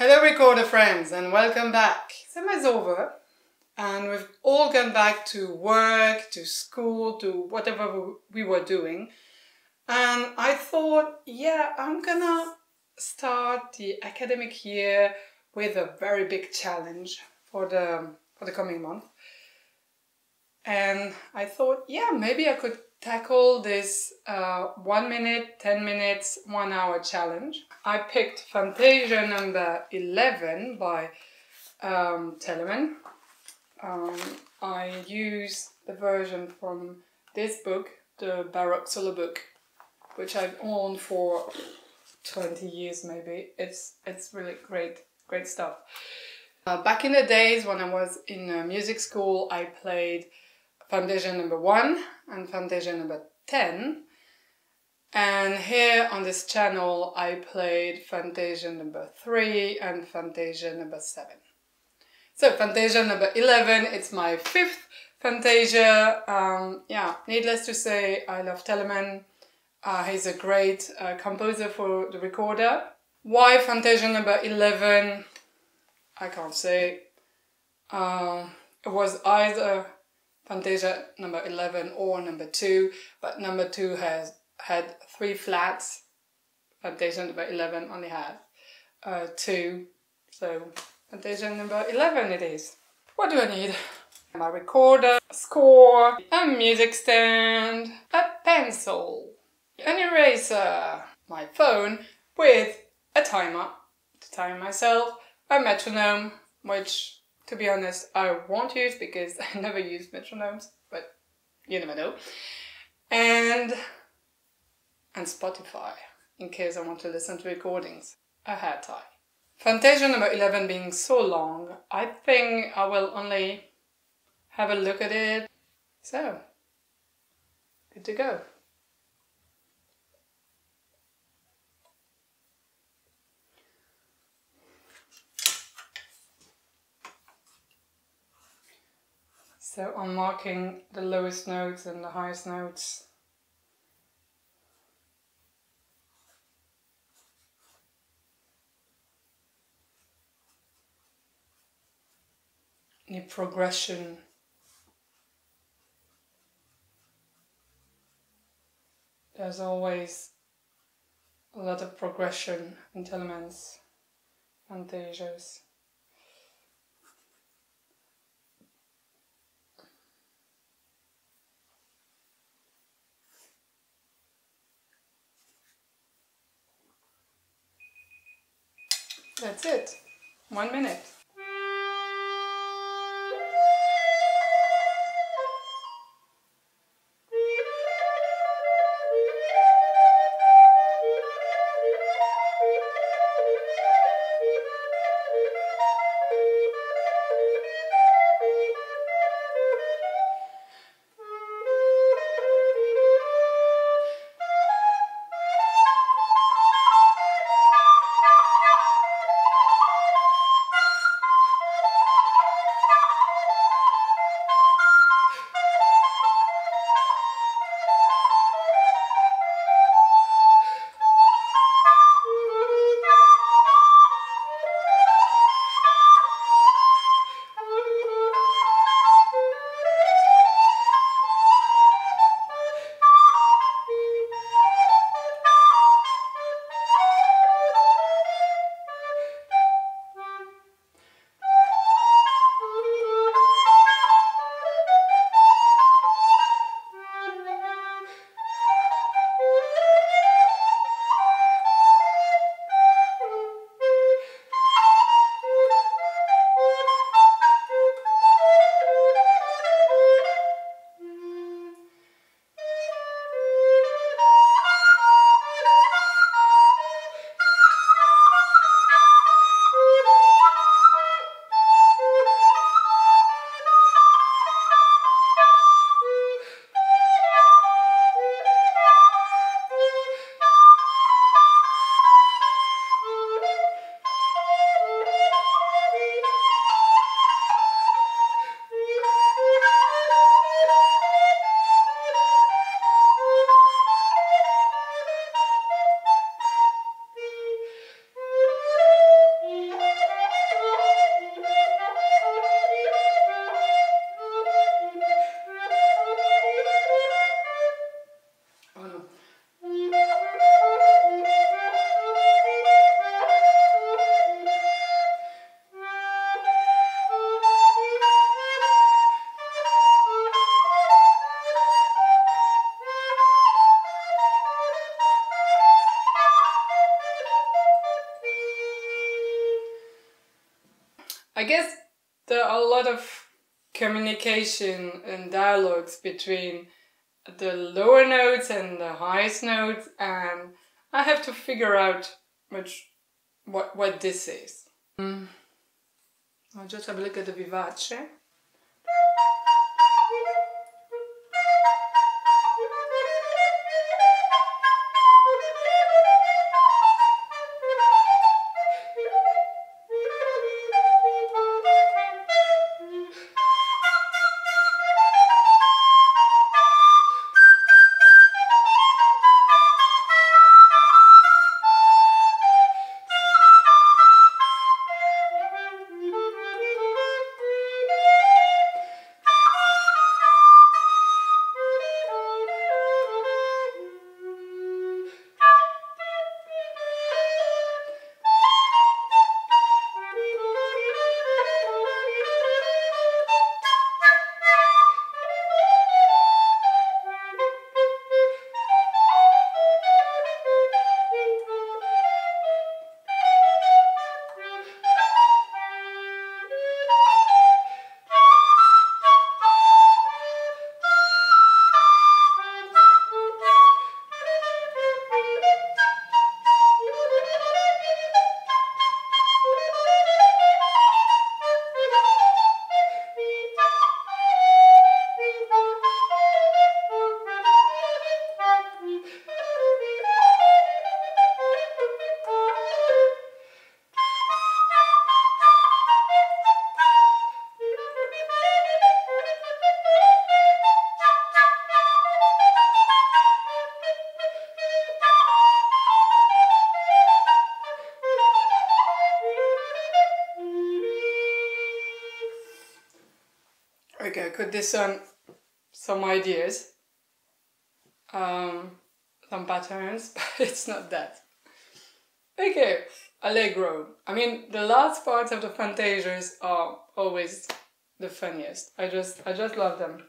Hello, recorder friends, and welcome back. Summer's over, and we've all gone back to work, to school, to whatever we were doing. And I thought, yeah, I'm gonna start the academic year with a very big challenge for the for the coming month. And I thought, yeah, maybe I could tackle this uh, one minute, 10 minutes, one hour challenge. I picked Fantasia number 11 by um, Telemann. Um, I use the version from this book, the Baroque solo book, which I've owned for 20 years maybe. It's, it's really great, great stuff. Uh, back in the days when I was in uh, music school, I played Fantasia number 1 and Fantasia number 10. And here on this channel I played Fantasia number 3 and Fantasia number 7. So Fantasia number 11, it's my fifth Fantasia. Um, yeah, needless to say, I love Telemann. Uh, he's a great uh, composer for the recorder. Why Fantasia number 11? I can't say. Uh, it was either Fantasia number 11 or number 2, but number 2 has had three flats. Fantasia number 11 only had uh, 2, so Fantasia number 11 it is. What do I need? My recorder, score, a music stand, a pencil, an eraser, my phone with a timer to time myself, a metronome, which to be honest, I won't use because I never use metronomes, but you never know. And and Spotify in case I want to listen to recordings. A hair tie. Fantasia number 11 being so long, I think I will only have a look at it. So, good to go. So I'm marking the lowest notes and the highest notes. Any progression. There's always a lot of progression in and fantasias. That's it. One minute. Communication and dialogues between the lower notes and the highest notes, and I have to figure out which what what this is. Mm. I'll just have a look at the vivace. Could discern some ideas, um, some patterns, but it's not that. Okay, Allegro. I mean, the last parts of the fantasias are always the funniest. I just, I just love them.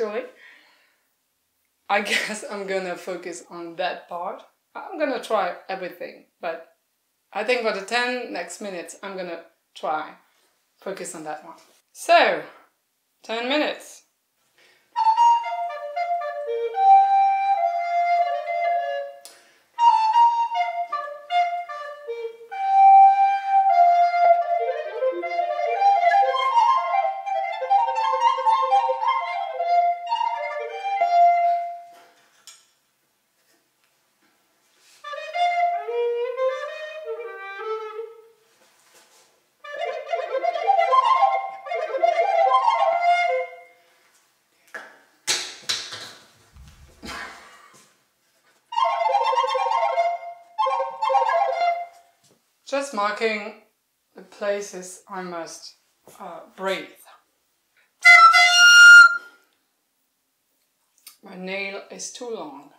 Actually. I guess I'm gonna focus on that part. I'm gonna try everything, but I think for the 10 next minutes, I'm gonna try focus on that one. So, 10 minutes. Marking the places I must uh, breathe. My nail is too long.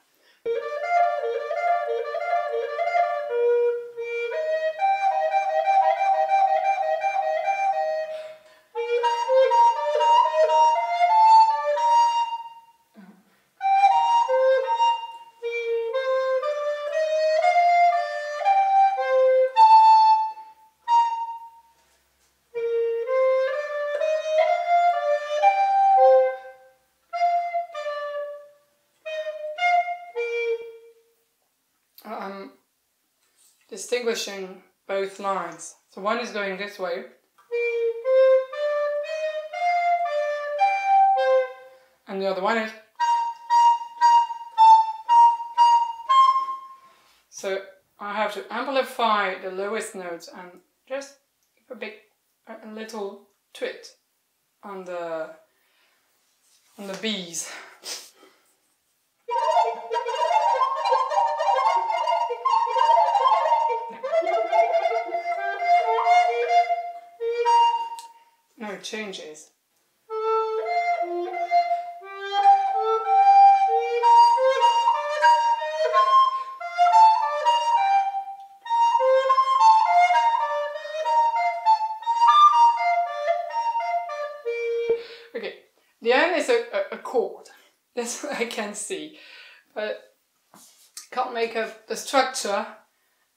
One is going this way. And the other one is So I have to amplify the lowest notes and just give a big, a little twit on the on the bees. Changes. Okay, the end is a, a, a chord. That's what I can see. But can't make up the structure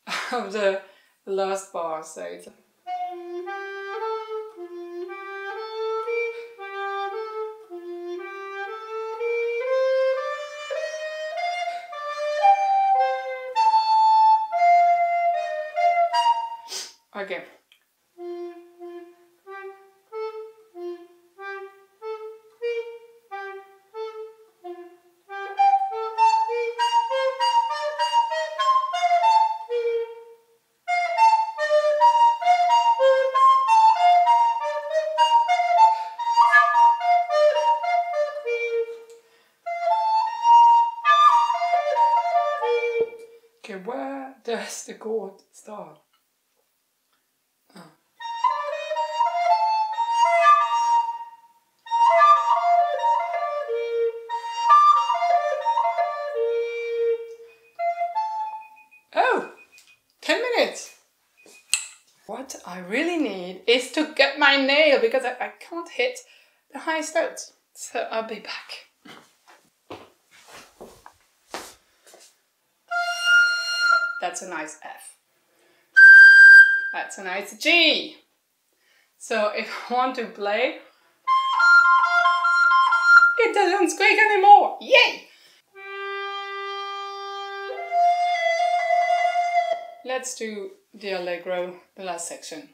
of the last bar, so Okay. Okay, where does the chord start? Nail because I, I can't hit the highest notes. So I'll be back. That's a nice F. That's a nice G. So if I want to play, it doesn't squeak anymore. Yay! Let's do the Allegro, the last section.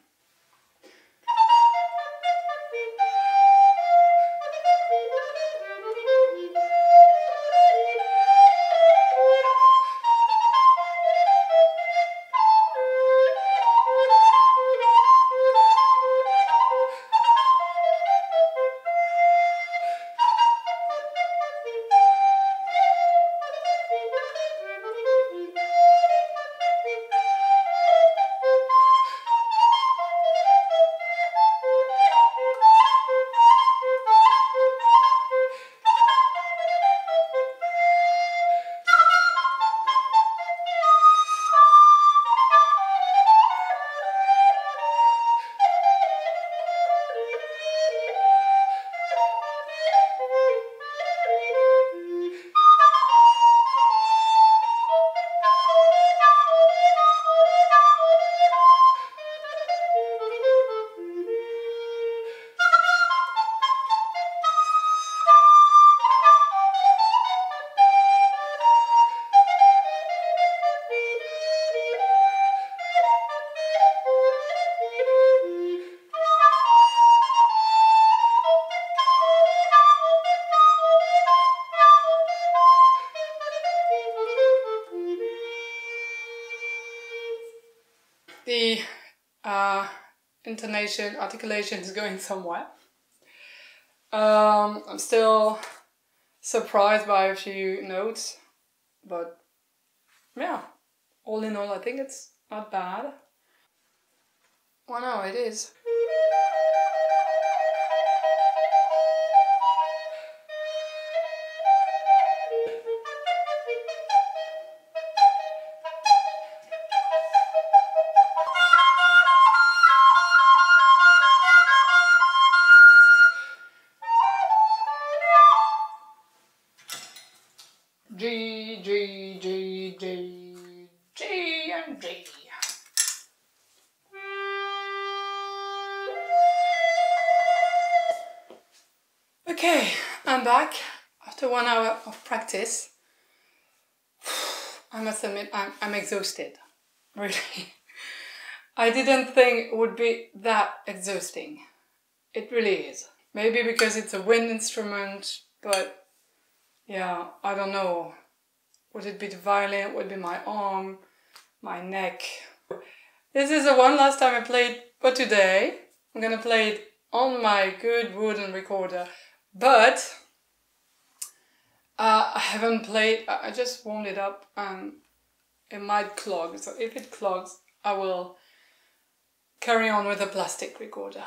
Intonation, articulation is going somewhere. Um, I'm still surprised by a few notes, but yeah, all in all, I think it's not bad. Well, no, it is. One hour of practice. I must admit, I'm, I'm exhausted. Really. I didn't think it would be that exhausting. It really is. Maybe because it's a wind instrument, but yeah, I don't know. Would it be the violin? Would it be my arm? my neck. This is the one last time I played for today. I'm gonna play it on my good wooden recorder, but uh, I haven't played, I just warmed it up and it might clog. So if it clogs, I will carry on with a plastic recorder.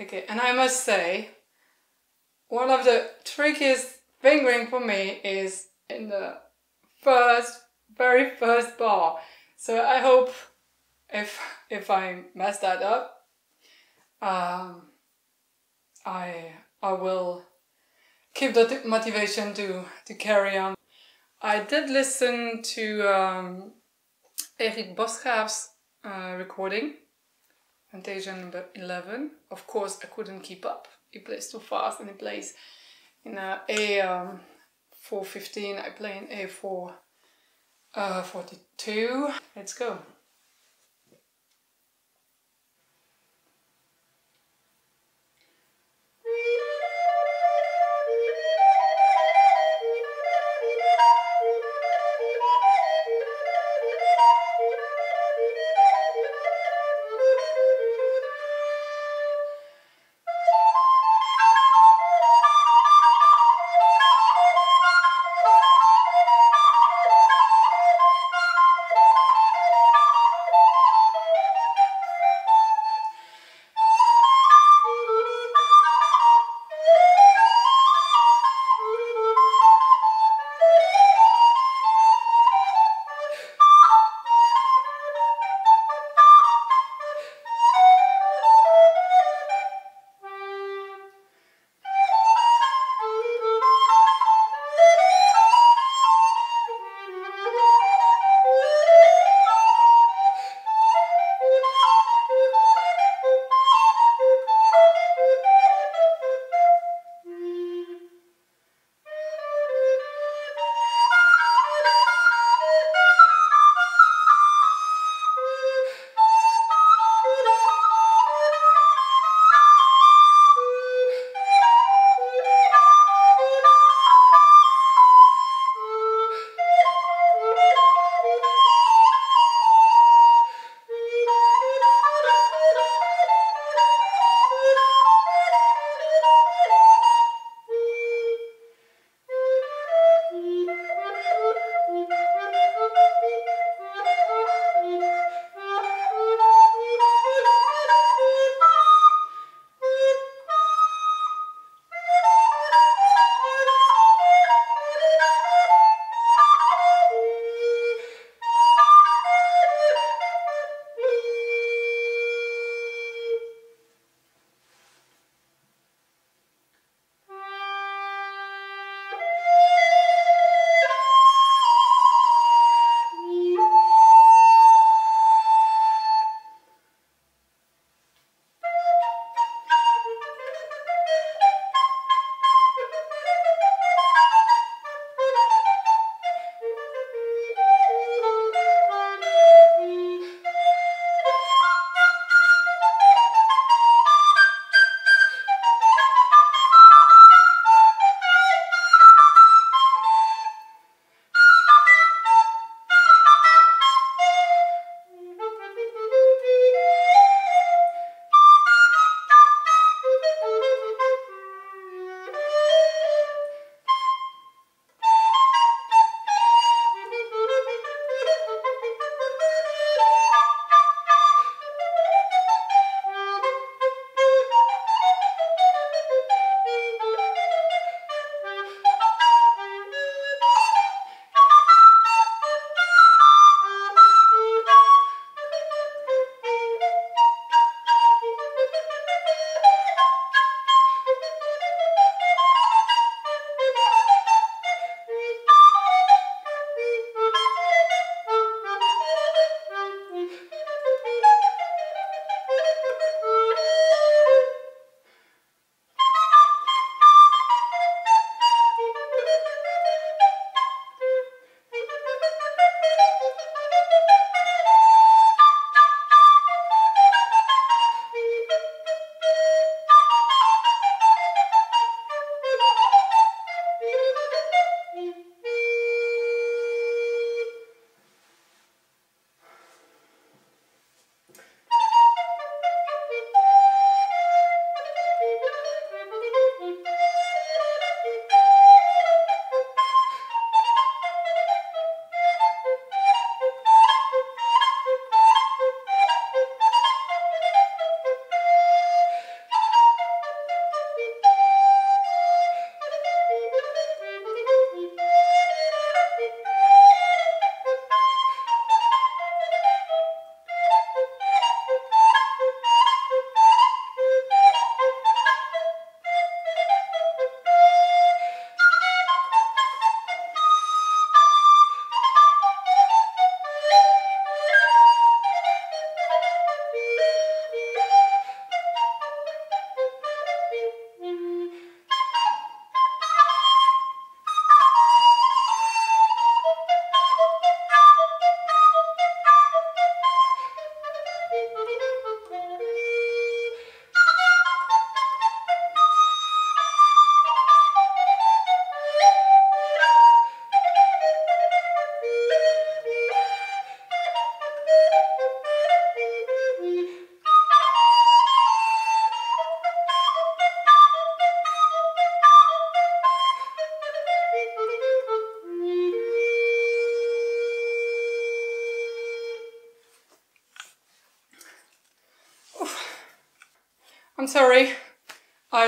Okay, and I must say, one of the trickiest fingering for me is in the first, very first bar. So I hope if if I mess that up, um, I I will keep the motivation to to carry on. I did listen to um, Erik Bosgraaf's uh, recording, Fantasia number 11. Of course, I couldn't keep up. He plays too fast and he plays in a A um, 415. I play in A442. uh, Let's go.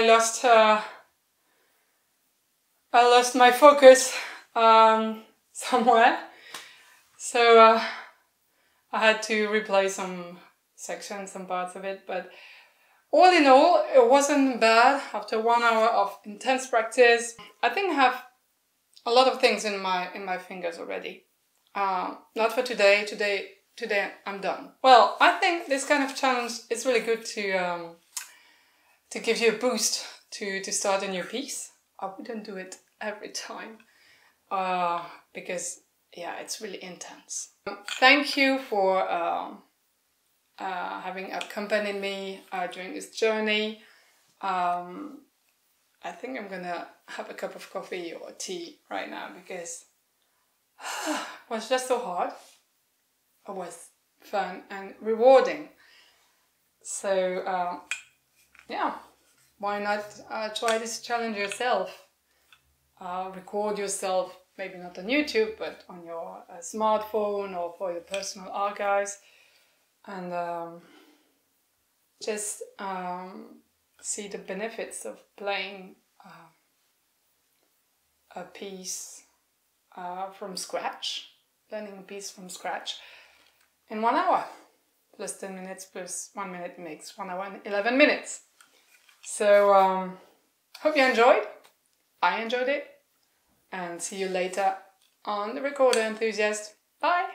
I lost uh, I lost my focus um, somewhere, so uh, I had to replay some sections, some parts of it. But all in all, it wasn't bad. After one hour of intense practice, I think I have a lot of things in my in my fingers already. Uh, not for today. Today, today I'm done. Well, I think this kind of challenge is really good to um, to give you a boost to to start a new piece. I wouldn't do it every time uh, because yeah, it's really intense. Thank you for um, uh, having accompanied me uh, during this journey. Um, I think I'm gonna have a cup of coffee or tea right now because it was just so hard. It was fun and rewarding. So, uh, yeah, why not uh, try this challenge yourself? Uh, record yourself, maybe not on YouTube, but on your uh, smartphone or for your personal archives, and um, just um, see the benefits of playing uh, a piece uh, from scratch, learning a piece from scratch in one hour. Plus 10 minutes plus 1 minute makes 1 hour and 11 minutes. So, um, hope you enjoyed. I enjoyed it. And see you later on the Recorder Enthusiast. Bye!